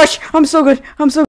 gosh, I'm so good. I'm so